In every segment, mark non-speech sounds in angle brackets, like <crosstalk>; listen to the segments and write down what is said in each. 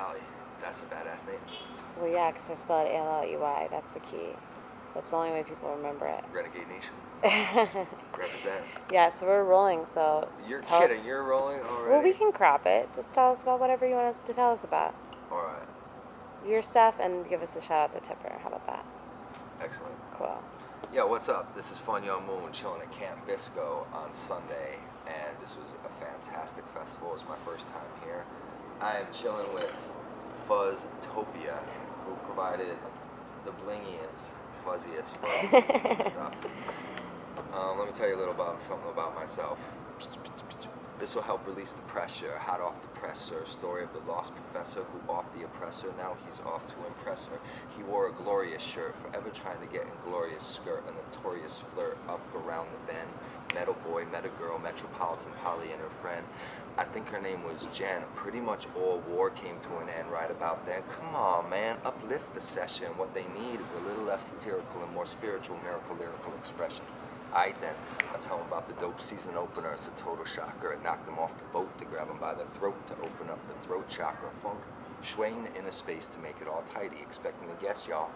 Alley. That's a badass name. Well, yeah, because I spelled it A-L-L-E-Y. That's the key. That's the only way people remember it. Renegade Nation. <laughs> Represent. yeah, so we're rolling, so... You're kidding. Us, You're rolling already? well, we can crop it. Just tell us about whatever you want to tell us about. All right. Your stuff and give us a shout out to Tipper. How about that? Excellent. Cool. Yo, what's up? This is Funyung Moon chilling at Camp Bisco on Sunday, and this was a fantastic festival. It's my first time here. I am chilling with Fuzztopia, who provided the blingiest, fuzziest fuzz <laughs> stuff. Um, let me tell you a little about something about myself. This will help release the pressure, hot off the presser. Story of the lost professor who off the oppressor. Now he's off to impress her. He wore a glorious shirt, forever trying to get in glorious skirt. A notorious flirt up around the bend. Metal boy, met a girl, metropolitan Polly and her friend. I think her name was Jen. Pretty much all war came to an end right about then. Come on, man, uplift the session. What they need is a little less satirical and more spiritual, miracle, lyrical expression. Alright then, I'll tell them about the dope season opener. It's a total shocker. It knocked them off the boat to grab them by the throat to open up the throat chakra funk. Swaying the inner space to make it all tidy. Expecting to guess, y'all.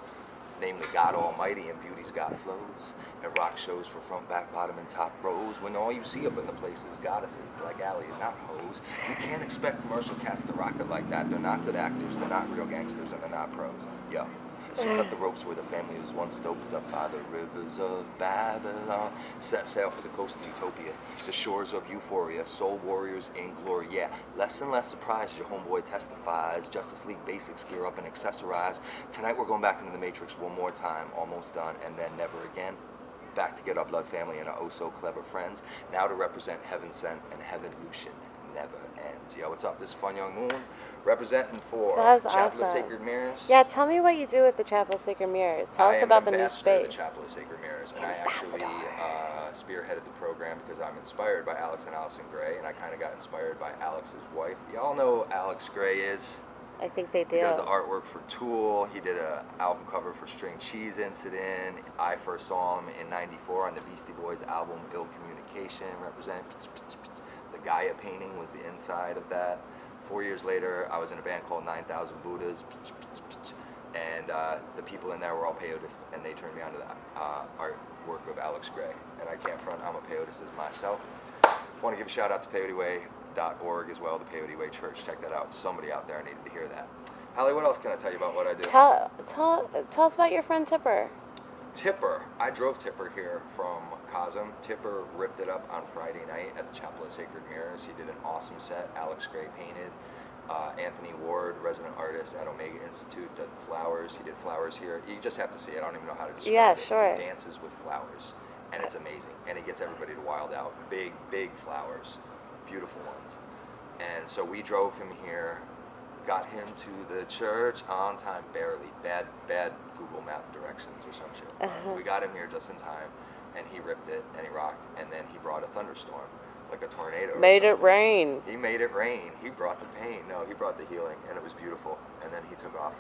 Namely God Almighty and Beauty's got flows. And rock shows for front, back, bottom, and top rows. When all you see up in the place is goddesses like Alley and not hoes. You can't expect commercial cats to rock it like that. They're not good actors, they're not real gangsters, and they're not pros. Yo. So cut the ropes where the family was once stoked up by the rivers of Babylon. Set sail for the coast of utopia, the shores of euphoria, soul warriors in glory. Yeah, less and less surprised your homeboy testifies. Justice League basics gear up and accessorize. Tonight we're going back into the Matrix one more time, almost done, and then never again. Back to get our blood family and our oh so clever friends. Now to represent Heaven Sent and Heaven Lucian never ends. Yo, what's up? This is Funyung Moon, representing for Chapel of. Sacred Mirrors. Yeah, tell me what you do with the Chapel of Sacred Mirrors. Tell I us about the new ambassador space. the Chapel of Sacred Mirrors, and I actually uh, spearheaded the program because I'm inspired by Alex and Allyson Grey, and I kind of got inspired by Alex's wife. Y'all know who Alex Grey is. I think they do. He does the artwork for Tool. He did an album cover for String Cheese Incident. I first saw him in '94 on the Beastie Boys album Ill Communication. Represent Gaia painting was the inside of that. Four years later, I was in a band called 9,000 Buddhas, and uh, the people in there were all peyotists, and they turned me on to the uh, artwork of Alex Grey. And I can't front, I'm a peyoteist as myself. Want to give a shout out to peyote.org as well, the Peyote Way Church. Check that out. Somebody out there needed to hear that. Hallie, what else can I tell you about what I do? Tell, tell, tell us about your friend Tipper. Tipper. I drove Tipper here from Cosm. Tipper ripped it up on Friday night at the Chapel of Sacred Mirrors. He did an awesome set. Alex Grey painted. Uh, Anthony Ward, resident artist at Omega Institute, did flowers. He did flowers here. You just have to see it. I don't even know how to describe Yeah, it. sure. He dances with flowers, and it's amazing. And he gets everybody to wild out. Big, big flowers, beautiful ones. And so we drove him here, got him to the church on time, barely. Bad, bad Google Map directions or some shit. Uh-huh. We got him here just in time, and he ripped it, and he rocked. And then he brought a thunderstorm, like a tornado. Made it rain. He made it rain. He brought the pain. No, he brought the healing, and it was beautiful. And then he took off,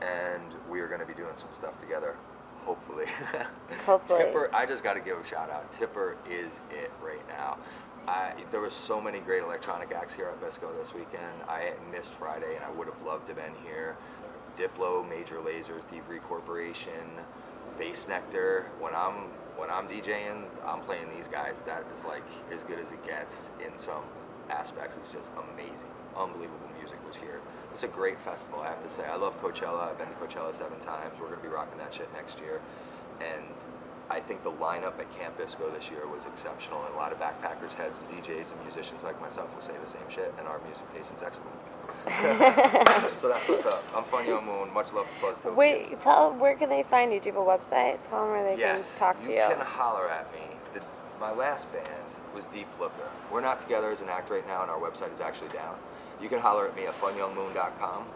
and we are going to be doing some stuff together, hopefully. <laughs> Hopefully. Tipper, I just got to give a shout out. Tipper is it right now. I, there were so many great electronic acts here at Bisco this weekend. I missed Friday, and I would have loved to have been here. Diplo, Major Lazer, Thievery Corporation, Bassnectar. When I'm when I'm DJing, I'm playing these guys. That is like as good as it gets in some aspects. It's just amazing, unbelievable music was here. It's a great festival, I have to say. I love Coachella. I've been to Coachella seven times. We're gonna be rocking that shit next year, and I think the lineup at Camp Bisco this year was exceptional, and a lot of backpackers, heads, and DJs and musicians like myself will say the same shit, and our music taste is excellent. <laughs> so that's what's up. I'm Funyung Moon. Much love to Fuzztopia. Wait, tell where can they find you? Do you have a website? Tell them where they yes, can talk to you. you can holler at me. The, my last band was Deep Looker. We're not together as an act right now, and our website is actually down. You can holler at me at funyungmoon.com.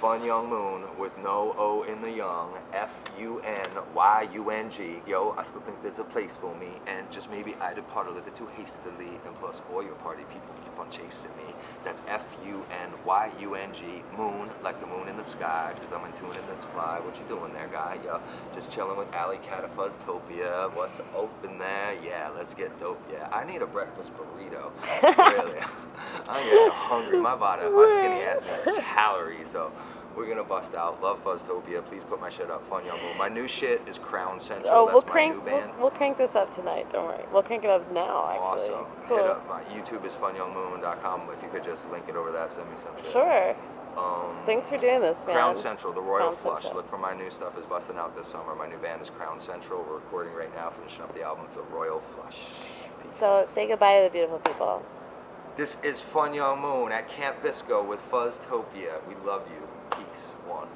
Funyung Moon with no O in the young, F U N Y U N G. Yo, I still think there's a place for me, and just maybe I depart a little too hastily, and plus all your party people keep on chasing me. That's F U N Y U N G, moon, like the moon in the sky, because I'm in tune and let's fly. What you doing there, guy? Yo, just chilling with Alley Catafuzztopia. What's open there? Yeah, let's get dope. Yeah, I need a breakfast burrito. <laughs> really. <laughs> I'm getting hungry. My body, my skinny ass needs calories. So we're gonna bust out. Love Fuzztopia. Please put my shit up. Funyung Moon. My new shit is Crown Central. Oh, That's we'll my crank. new We'll, we'll crank this up tonight. Don't worry. We'll crank it up now. Actually. Awesome. Cool. Hit up my YouTube is funyungmoon.com. If you could just link it over that, send me some shit. Sure. Um, Thanks for doing this, man. Crown Central, the Royal Crown Flush. Central. Look for my new stuff is busting out this summer. My new band is Crown Central. We're recording right now, finishing up the album, The Royal Flush. Peace. So say goodbye to the beautiful people. this is Funyung Moon at Camp Bisco with Fuzztopia. We love you. Peace. One.